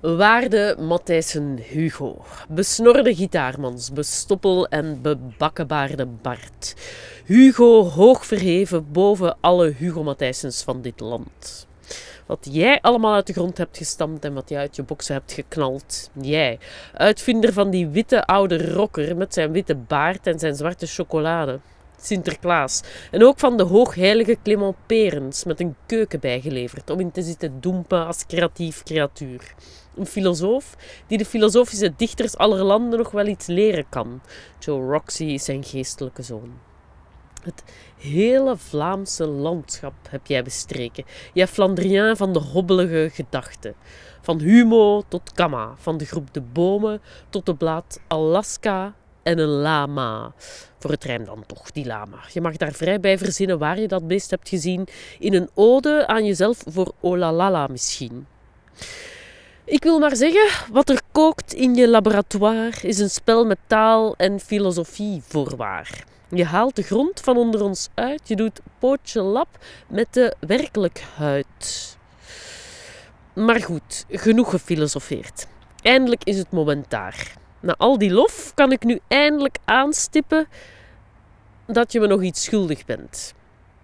Waarde Matthijssen Hugo. Besnorde gitaarmans, bestoppel en bebakkenbaarde Bart. Hugo hoog verheven boven alle Hugo Matthijssens van dit land. Wat jij allemaal uit de grond hebt gestampt en wat jij uit je boksen hebt geknald. Jij, uitvinder van die witte oude rocker met zijn witte baard en zijn zwarte chocolade. Sinterklaas. En ook van de hoogheilige Clement Perens met een keuken bijgeleverd om in te zitten doempen als creatief creatuur. Een filosoof die de filosofische dichters aller landen nog wel iets leren kan. Joe Roxy is zijn geestelijke zoon. Het hele Vlaamse landschap heb jij bestreken. Jij Flandrien van de hobbelige gedachten. Van Humo tot Kama, van de groep De Bomen tot de blaad Alaska en een lama. Voor het rijm dan toch, die lama. Je mag daar vrij bij verzinnen waar je dat beest hebt gezien. In een ode aan jezelf voor Olalala misschien. Ik wil maar zeggen, wat er kookt in je laboratoire is een spel met taal en filosofie voorwaar. Je haalt de grond van onder ons uit, je doet pootje lap met de werkelijkheid. Maar goed, genoeg gefilosofeerd. Eindelijk is het moment daar. Na al die lof kan ik nu eindelijk aanstippen dat je me nog iets schuldig bent.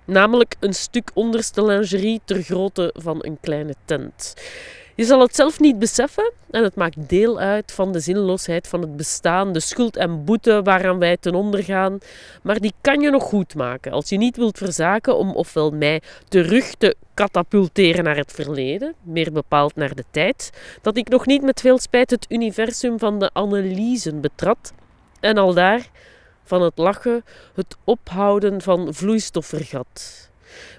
Namelijk een stuk onderste lingerie ter grootte van een kleine tent. Je zal het zelf niet beseffen en het maakt deel uit van de zinloosheid van het bestaan, de schuld en boete waaraan wij ten onder gaan. Maar die kan je nog goed maken als je niet wilt verzaken om ofwel mij terug te katapulteren naar het verleden, meer bepaald naar de tijd, dat ik nog niet met veel spijt het universum van de analysen betrad en al daar van het lachen het ophouden van vloeistof vergat.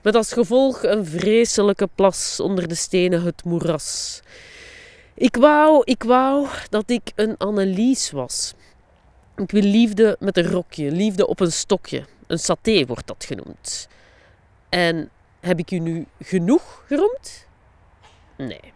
Met als gevolg een vreselijke plas onder de stenen, het moeras. Ik wou, ik wou dat ik een Annelies was. Ik wil liefde met een rokje, liefde op een stokje. Een saté wordt dat genoemd. En heb ik u nu genoeg geroemd? Nee.